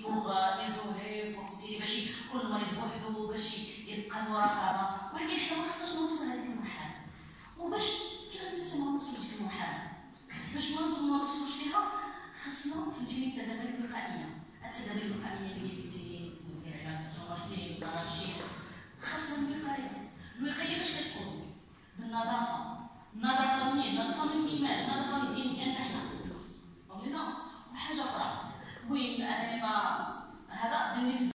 يبغى يزوهر فهمتيني باش كل مريض بوحدو باش يبقى المراقبه ولكن حنا ما خصناش نوصلوا لهذيك المرحلة. وباش كامل ما نوصلو لديك المرحلة باش ما نوصلوش ليها خصنا فهمتيني التدابير الوقائية. التدابير الوقائية اللي فهمتيني ندير على المتواصلين والتراشيح خصنا الوقاية. الوقاية باش كتكون بالنظافة. النظافة منين النظافة من الإيمان نظافة من الانتحنه فهمتينا وحاجة أخرى. and it's